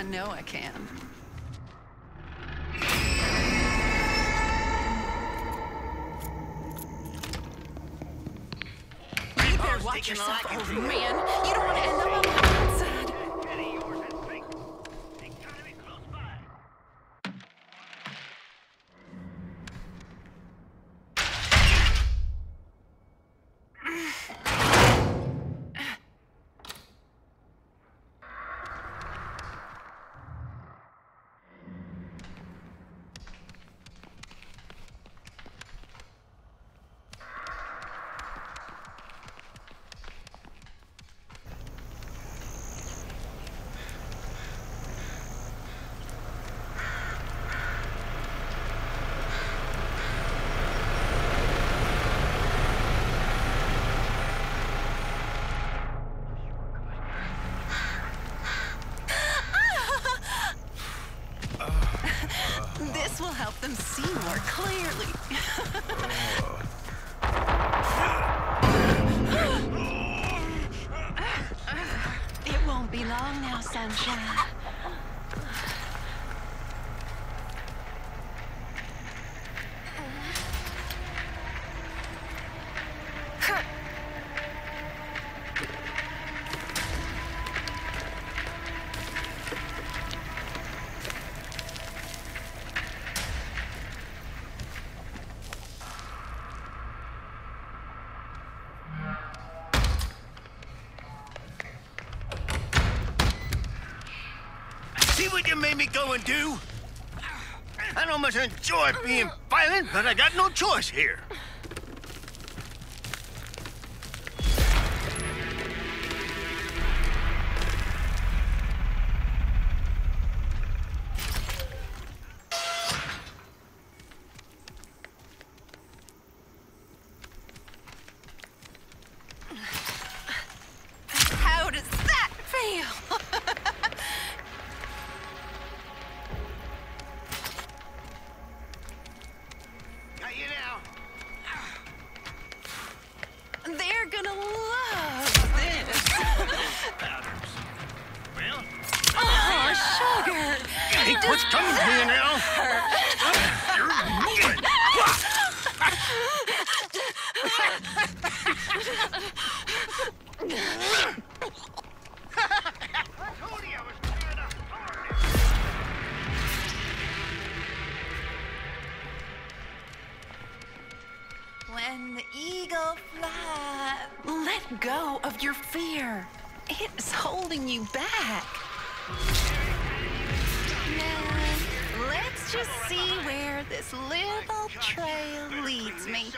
I know I can. You better watch yourself, old man. You don't sunshine. Made me go and do? I don't much enjoy being violent, but I got no choice here. What's coming to you now? You're you. When the eagle flies, let go of your fear. It's holding you back. Just see where this little trail leads me.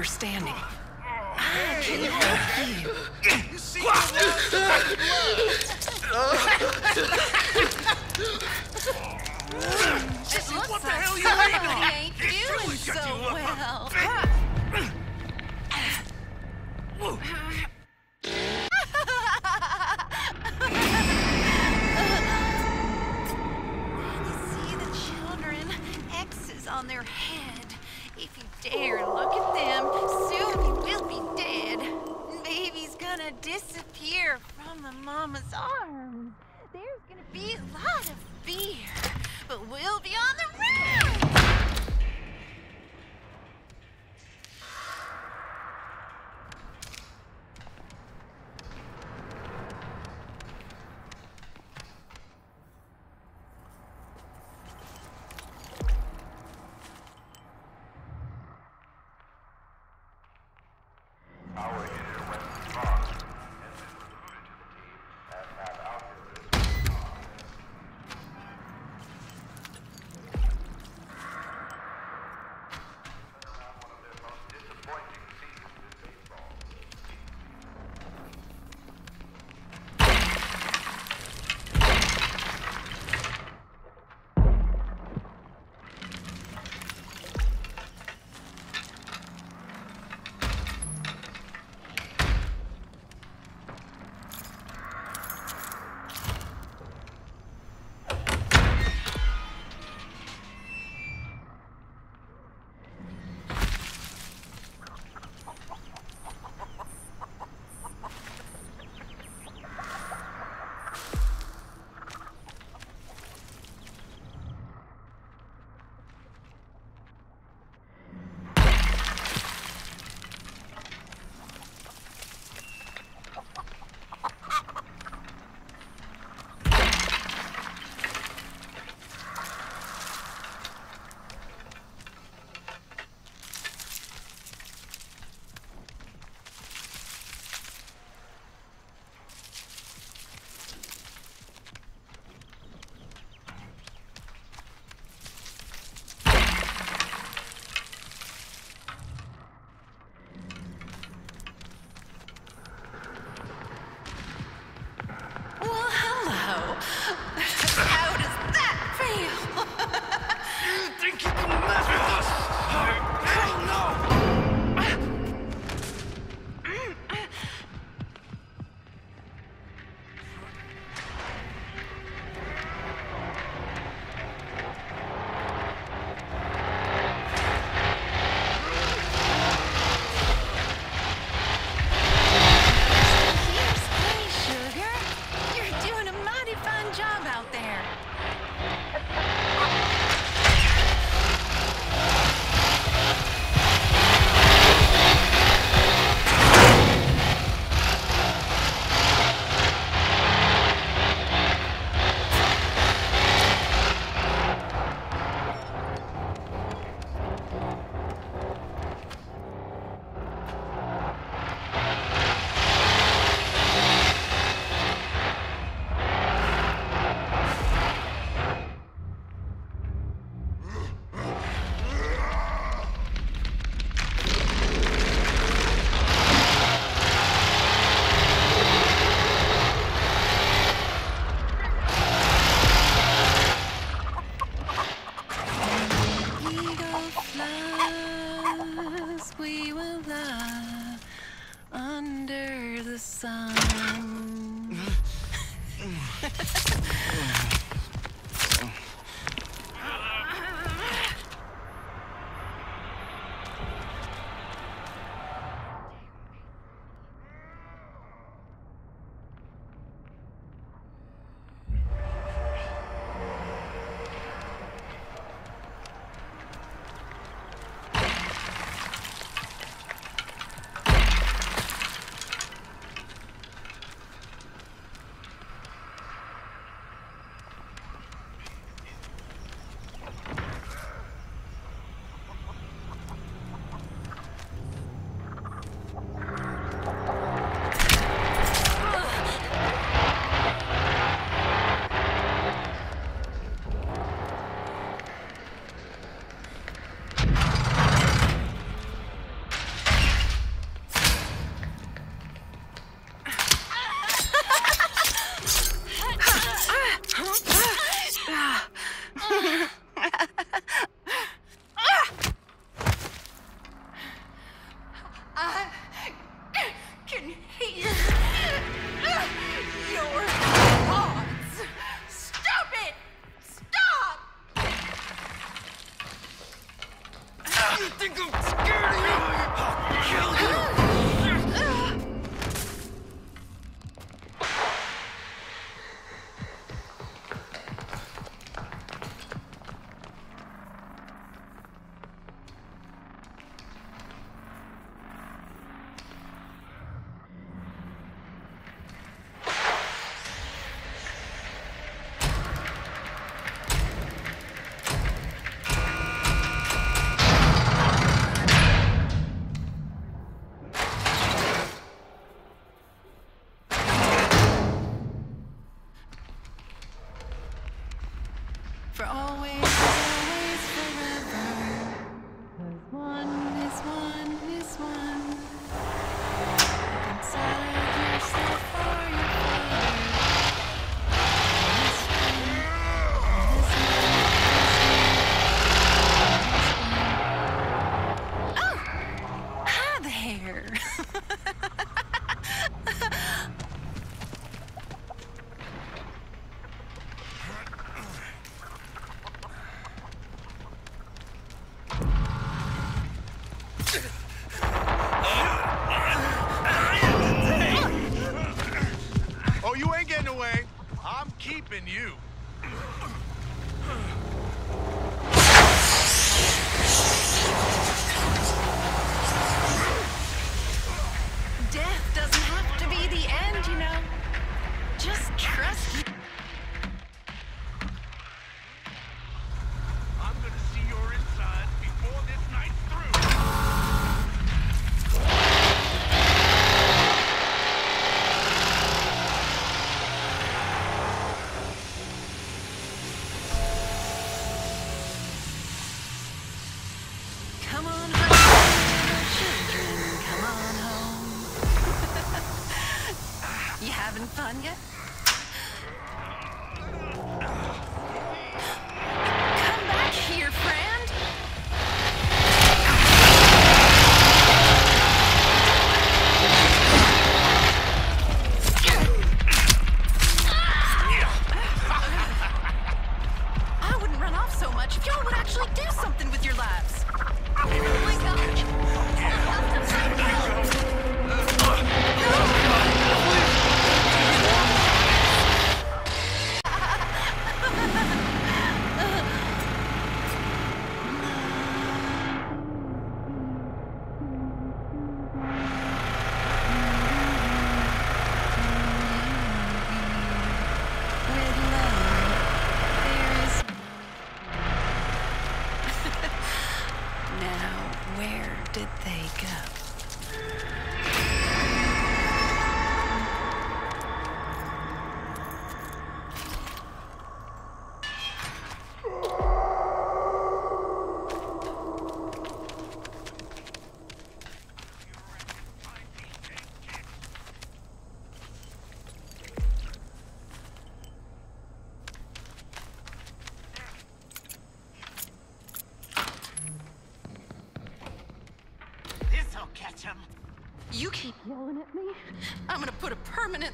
understanding. I can help you. You see Jesse, what the hell you ain't doing so well. think of you.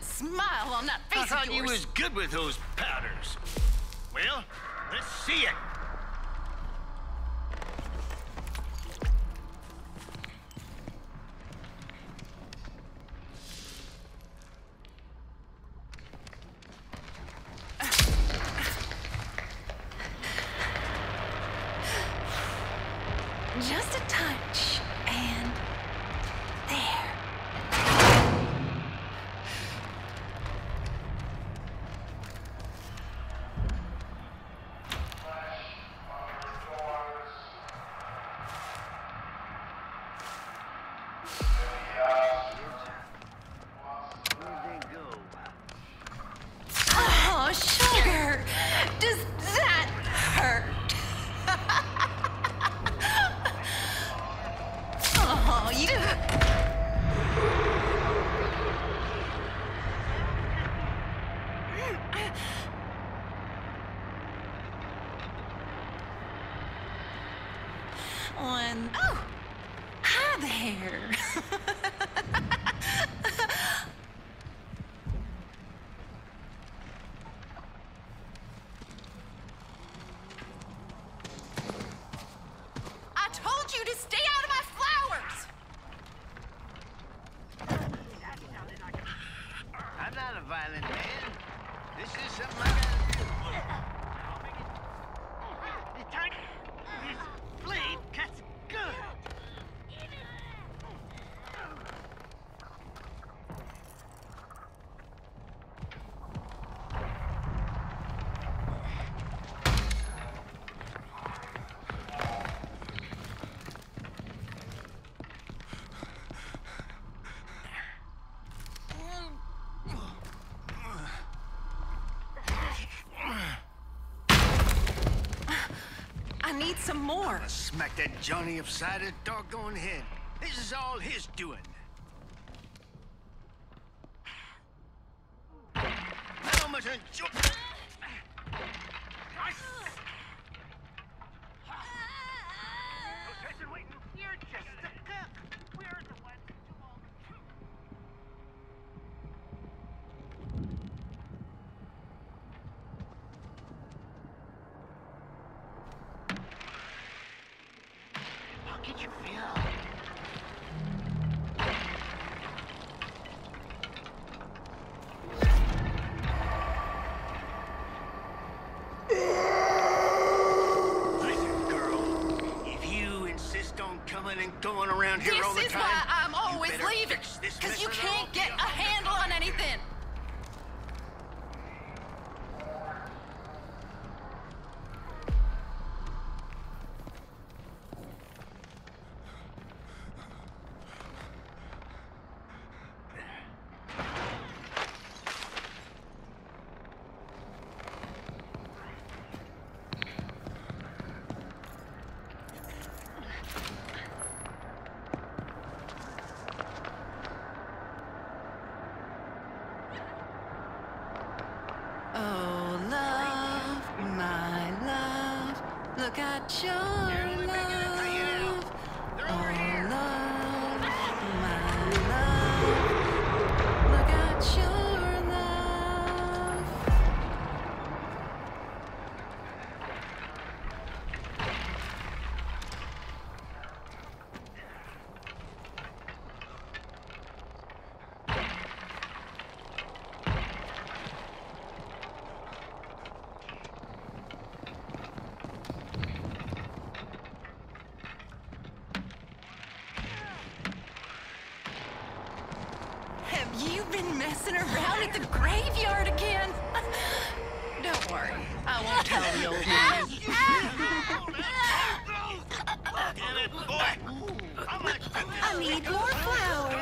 smile on that face I thought you was good with those powders. Well, let's see it. some more. I'll smack that Johnny upside his doggone head. This is all his doing. coming and going around here this all the time. This is why I'm always leaving. Because you can't get a handle on anything. You've been messing around at the graveyard again. Don't worry, I won't tell the old man. I need more flowers.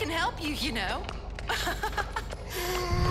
can help you, you know.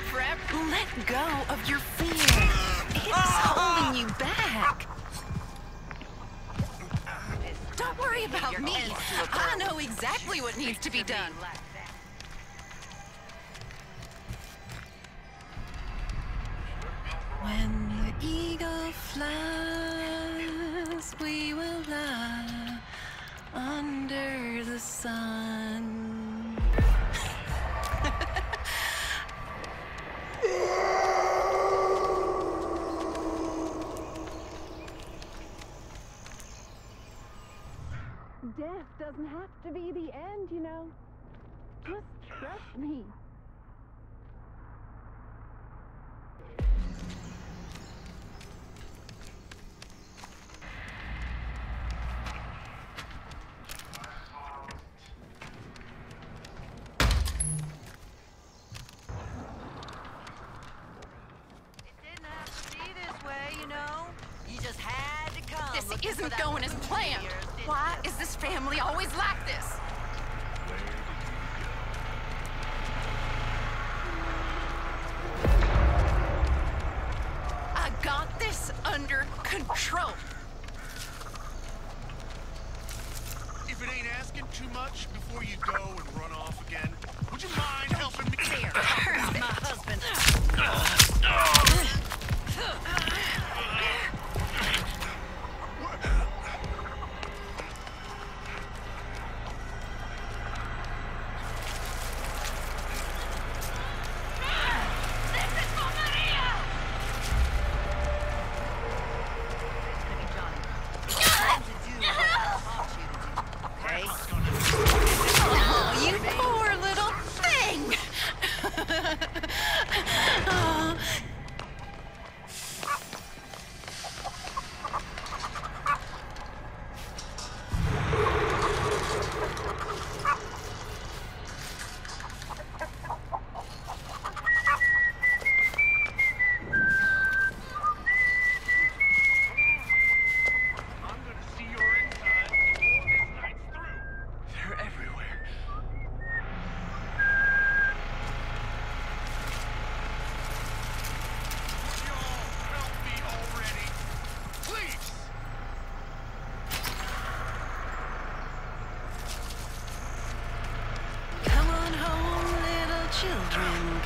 forever. Let go of your fear. It's holding you back. Don't worry about me. I know exactly what needs to be done. When the eagle flies, we will lie under the sun. doesn't have to be the end, you know. Just trust me. control. If it ain't asking too much before you go and run off again, would you mind helping me? care talk about my husband. Oh,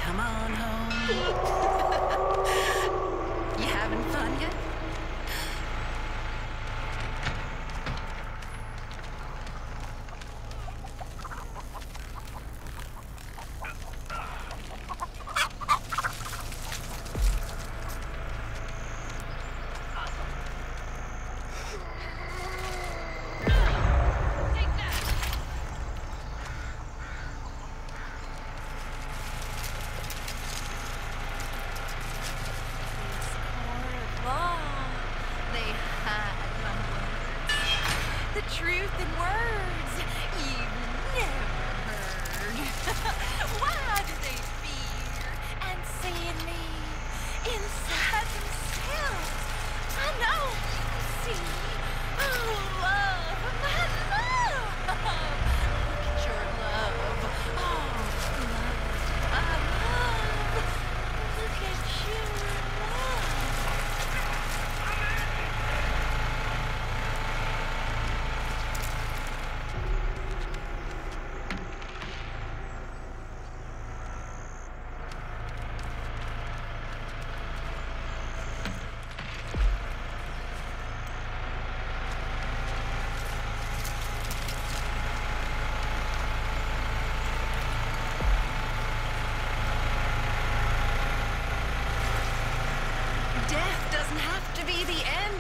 Come on home.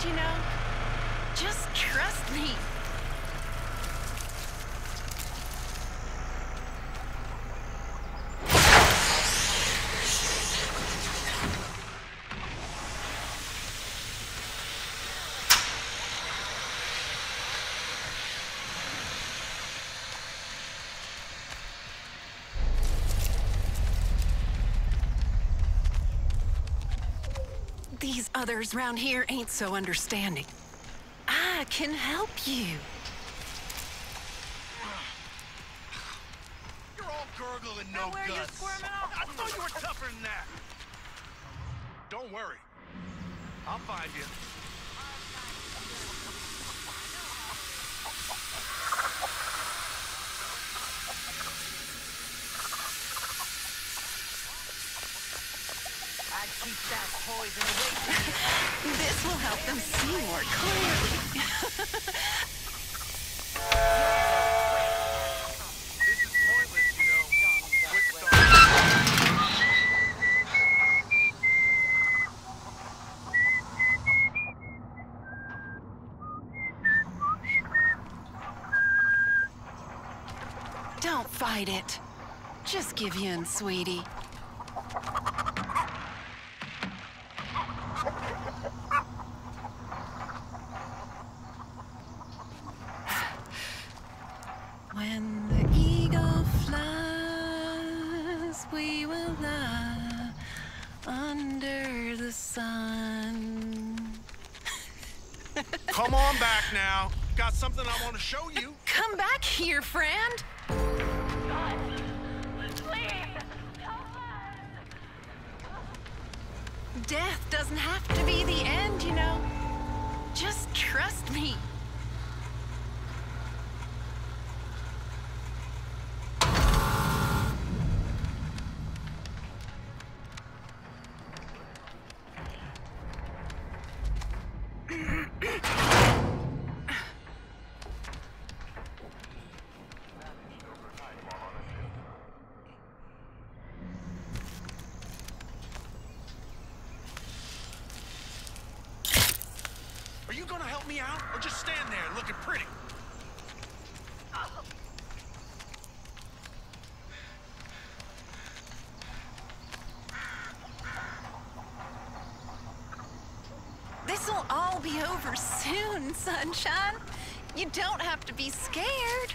You know. Just trust me. These others round here ain't so understanding. I can help you. You're all gurgle and no where you guts. squirming off I thought you were tougher than that. Don't worry. I'll find you. I'd keep that poison. This will help them see more clearly. Don't fight it. Just give in, sweetie. Now. Got something I want to show you. Come back here, friend. Death doesn't have to be the end, you know. Just trust me. Me out, or just stand there looking pretty? This'll all be over soon, sunshine. You don't have to be scared.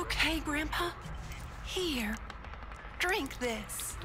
Okay, Grandpa? Here, drink this.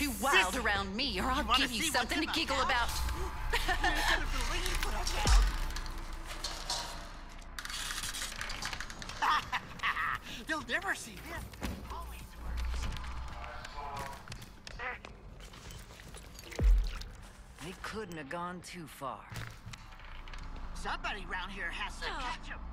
Too wild sister. around me, or I'll give you something to giggle about. You're gonna believe what I found. You'll never see this. They couldn't have gone too far. Somebody around here has to catch him.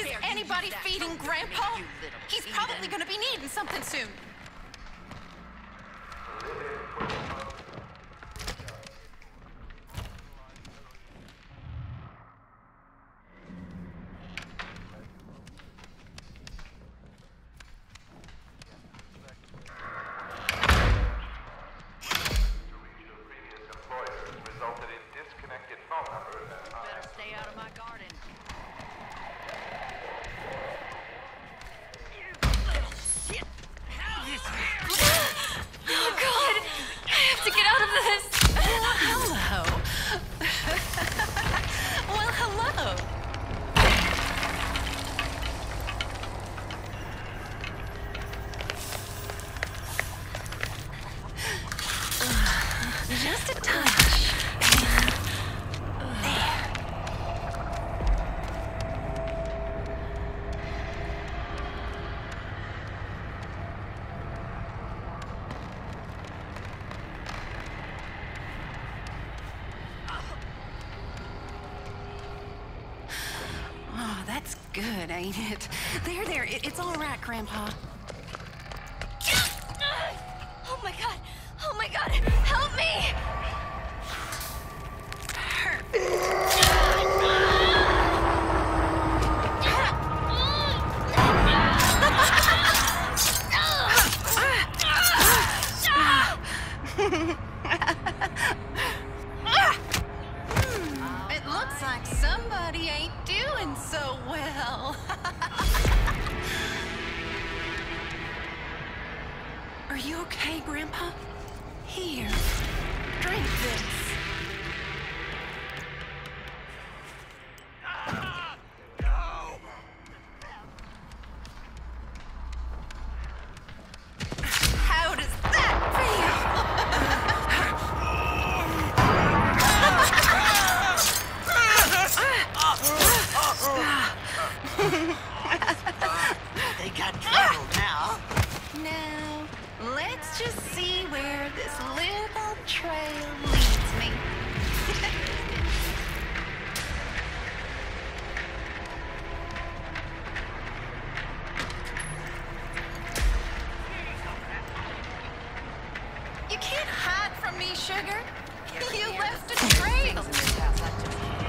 Is anybody feeding Grandpa? me, you little He's probably gonna be needing something soon. made it. There, there. It, it's all right, Grandpa. Oh my god! Oh my god! Help me! Hurt. Hey, Grandpa? Here, drink this. sugar? You left a trace.